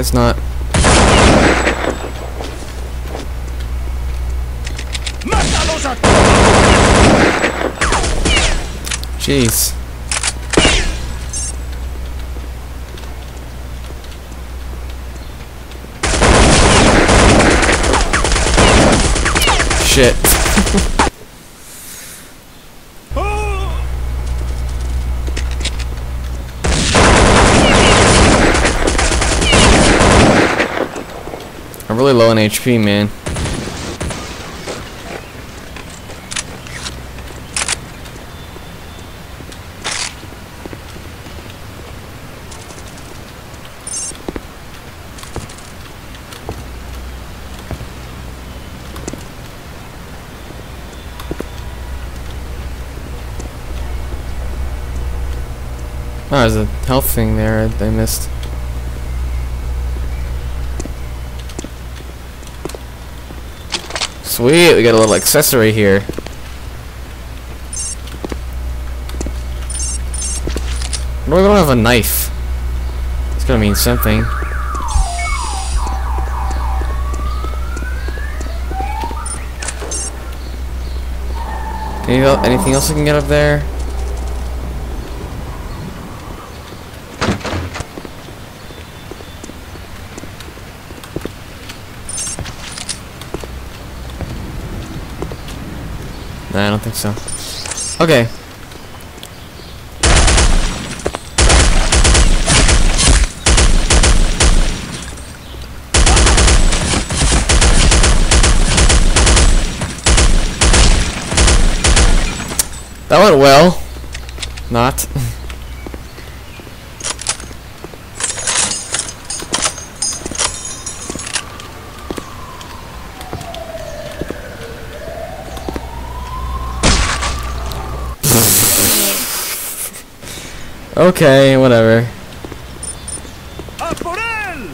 Guess not. Jeez. Shit. I'm really low on HP, man. Oh, there's a health thing there I missed. Sweet, we got a little accessory here. We don't have a knife? It's gonna mean something. Any Anything else we can get up there? Nah, I don't think so. Okay. That went well. Not. okay, whatever. ¡A por él!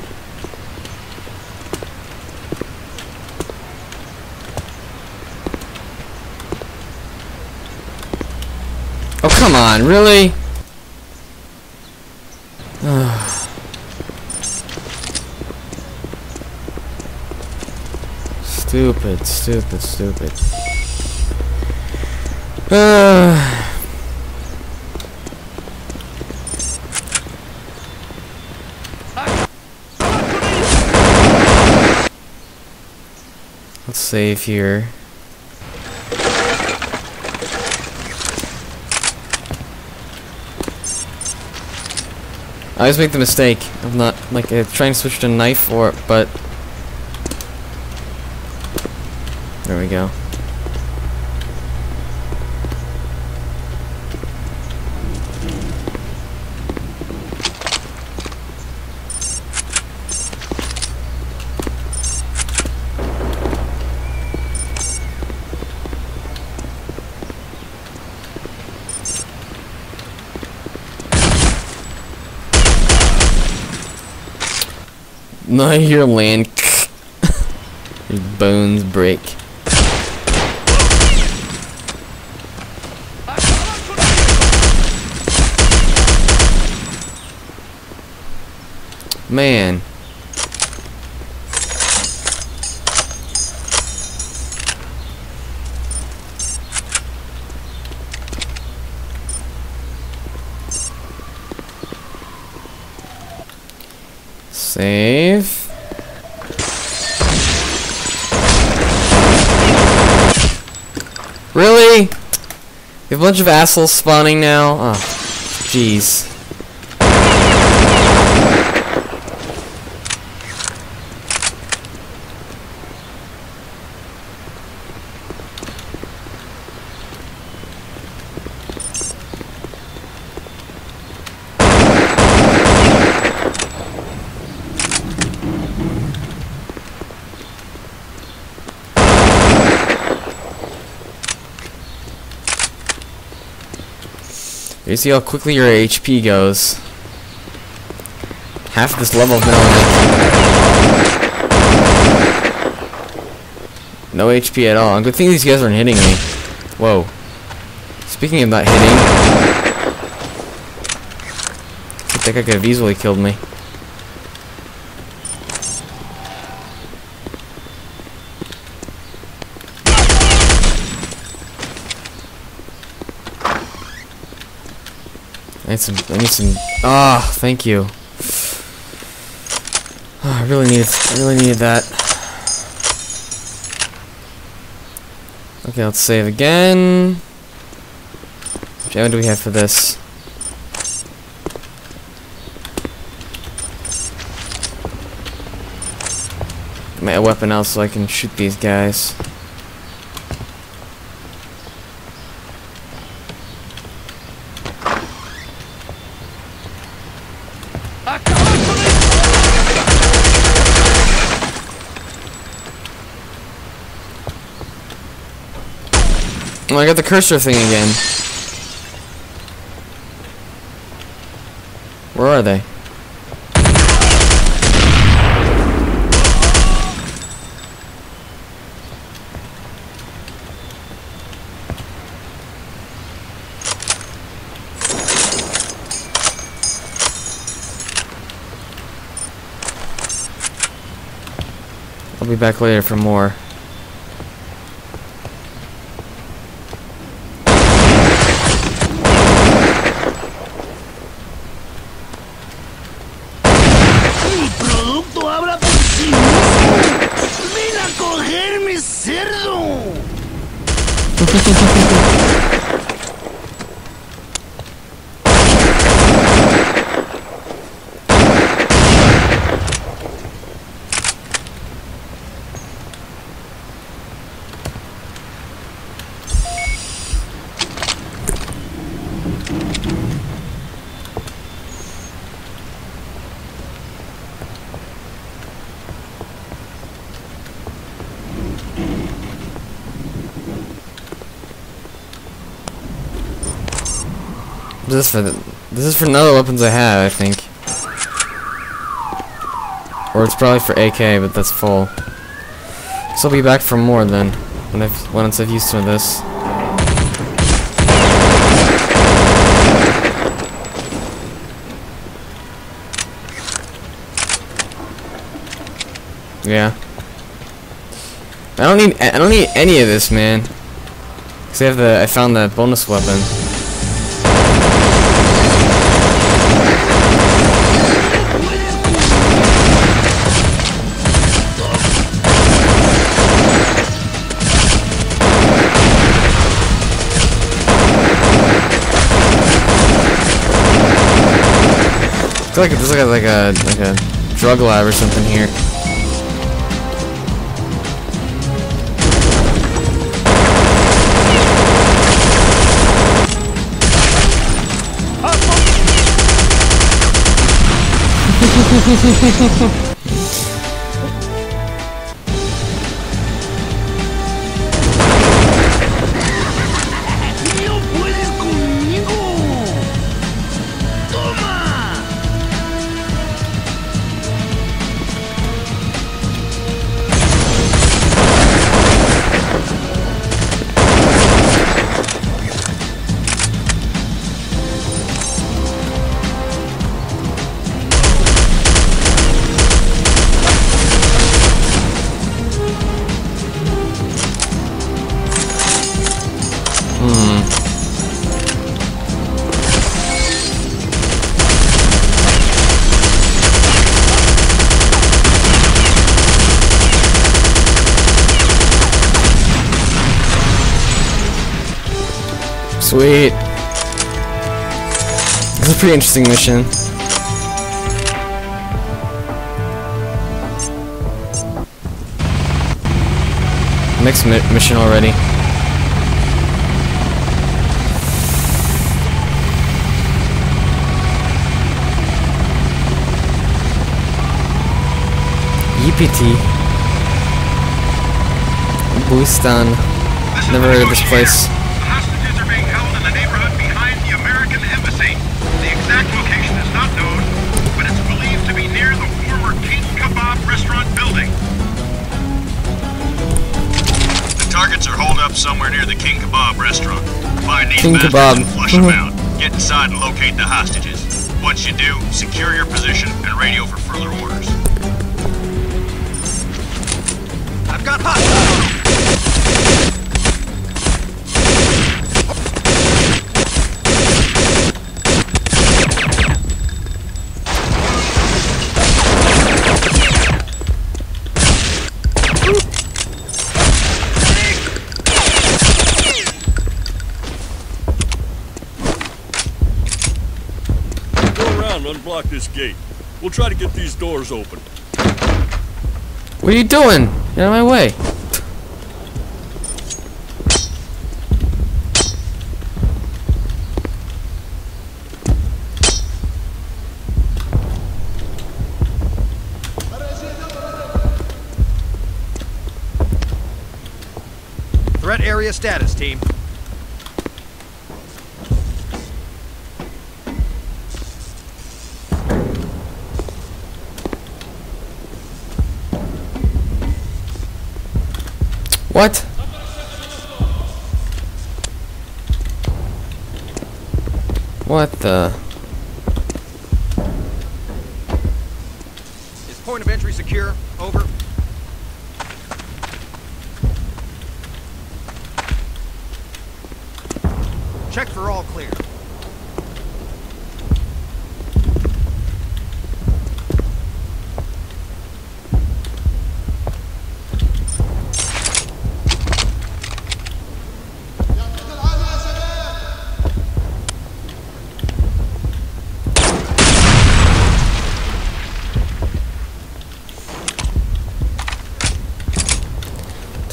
Oh, come on, really? stupid, stupid, stupid. Uh, let's save here. I always make the mistake of not like uh, trying to switch to knife or but there we go. No, your land. your bones break. Man. Save. Really? You have a bunch of assholes spawning now? Oh, jeez. You see how quickly your HP goes. Half this level been No HP at all. Good thing these guys aren't hitting me. Whoa. Speaking of not hitting, I think I could have easily killed me. Need some. I need some. Ah, thank you. Ah, I really needed. I really needed that. Okay, let's save again. Which ammo do we have for this? My weapon out so I can shoot these guys. I got the cursor thing again. Where are they? I'll be back later for more. This is for the, this is for another weapons I have, I think. Or it's probably for AK, but that's full. So I'll be back for more then, when I've once I've used some of this. Yeah. I don't need I don't need any of this, man. Cause I have the I found the bonus weapon. Feel like there's like a, like a like a drug lab or something here. Is a pretty interesting mission. Next mi mission already. EPT. Buistan. Never heard of this place. Targets are holed up somewhere near the King Kebab restaurant. Find these King Kebab. and flush them mm-hmm. out. Get inside and locate the hostages. Once you do, secure your position and radio for further orders. I've got hostiles! Unblock this gate. We'll try to get these doors open. What are you doing? Get out of my way. Threat area status, team. What? What the? Is point of entry secure? Over. Check for all clear.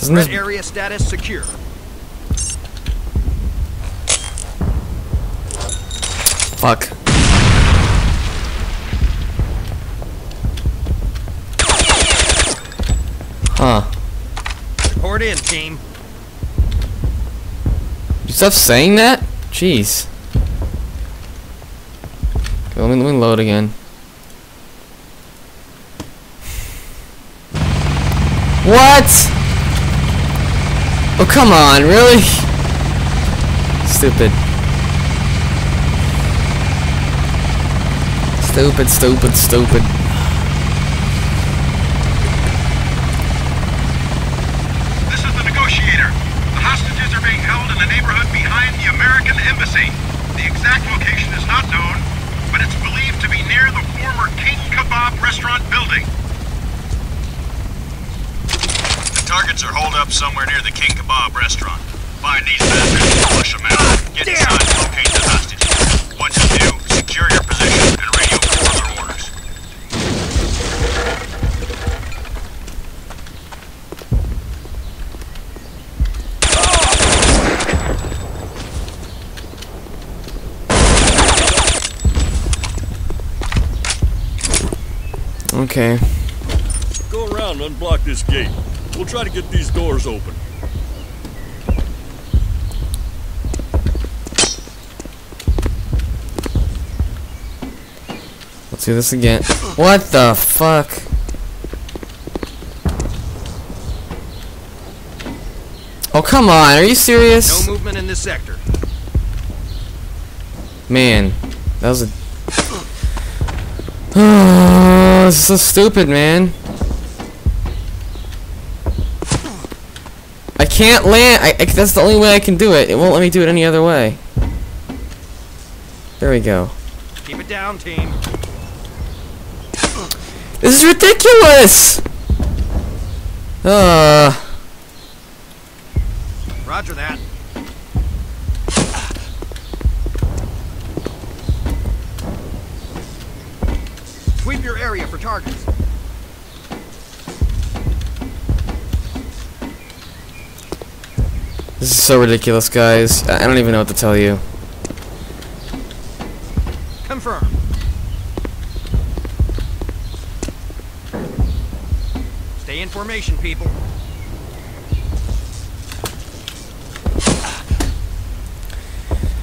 Doesn't this area status secure. fuck? Huh? Report in, team. You stop saying that? Jeez. Okay, let me let me load again. What? Oh come on, really? Stupid. Stupid, stupid, stupid. This is the negotiator. The hostages are being held in the neighborhood behind the American Embassy. The exact location is not known, but it's believed to be near the former King Kebab restaurant building. The targets are holed up somewhere near the King Kebab restaurant. Find these bastards and flush them out. Get inside and locate the hostages. Once you do, secure your position and radio for further orders. Okay. Go around and unblock this gate. We'll try to get these doors open. Let's do this again. What the fuck? Oh come on, are you serious? No movement in this sector. Man, that was a. this is so stupid, man. I can't land. I, I- that's the only way I can do it. It won't let me do it any other way. There we go. Keep it down, team. This is ridiculous. Uh. Roger that. Sweep your area for targets. This is so ridiculous, guys. I I don't even know what to tell you. Confirm. Stay in formation, people.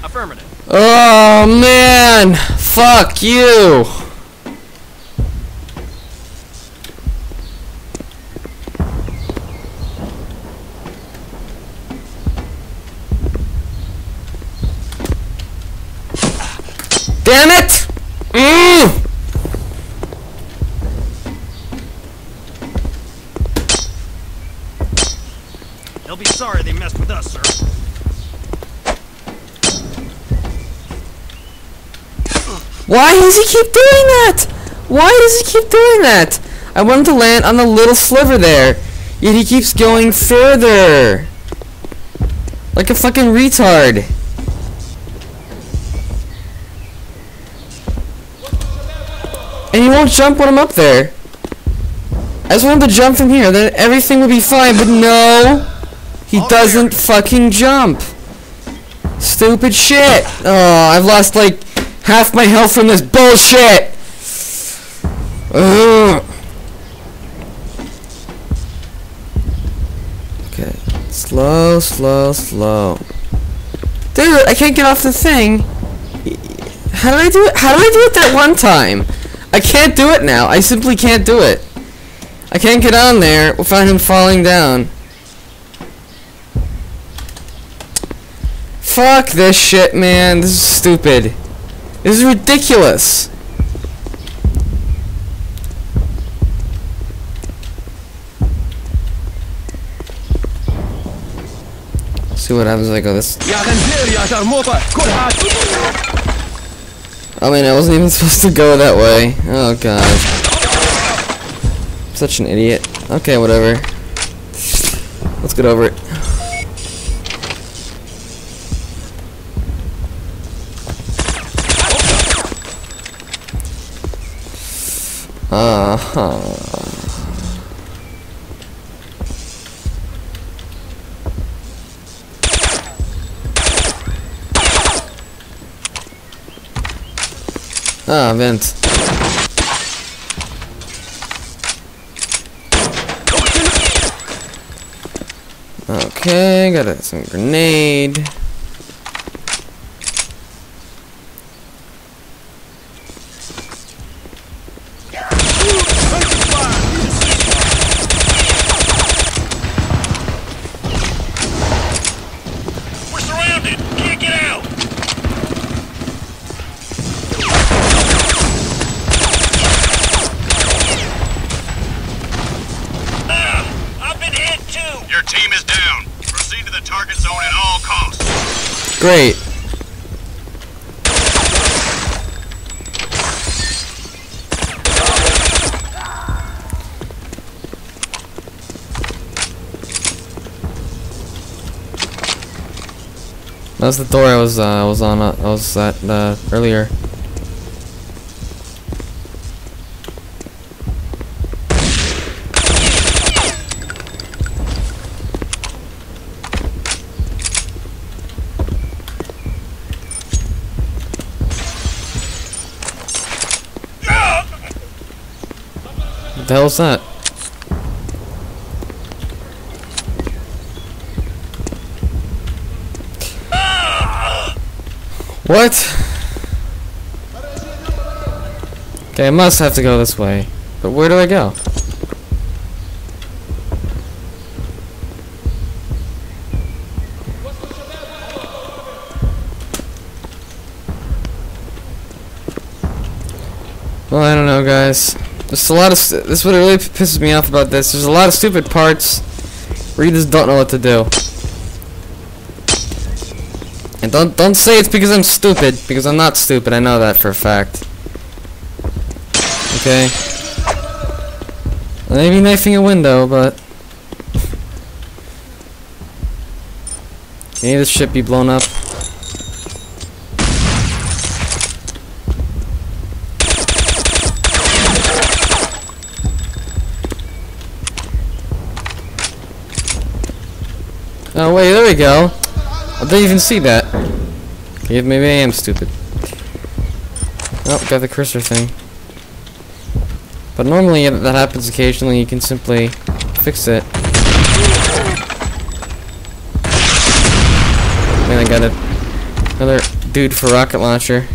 Affirmative. Oh man! Fuck you! Damn it! Mm! They'll be sorry they messed with us, sir. Why does he keep doing that? Why does he keep doing that? I want him to land on the little sliver there. Yet he keeps going further. Like a fucking retard. And he won't jump when I'm up there. I just want him to jump from here, then everything would be fine, but no! He doesn't fucking jump! Stupid shit! Oh, I've lost like half my health from this bullshit! Ugh. Okay, slow, slow, slow. Dude, I can't get off the thing. How did I do it? How did I do it that one time? I can't do it now. I simply can't do it. I can't get on there without him falling down. Fuck this shit, man. This is stupid. This is ridiculous. See what happens I go oh, this. I mean, I wasn't even supposed to go that way. Oh god. Such an idiot. Okay, whatever. Let's get over it. Uh Ah, vent. Okay, got some grenade. Great. That's the door I was uh, I was on uh, I was at uh, earlier. What the hell's that? What? Okay, I must have to go this way. But where do I go? Well, I don't know, guys. There's a lot of. This is what really pisses me off about this. There's a lot of stupid parts where you just don't know what to do. And don't don't say it's because I'm stupid, because I'm not stupid. I know that for a fact. Okay. Maybe knifing a window, but any of this shit be blown up? Oh wait, there we go. I didn't even see that. Okay, maybe I am stupid. Oh, got the cursor thing. But normally that happens occasionally. You can simply fix it. And I got a, another dude for rocket launcher.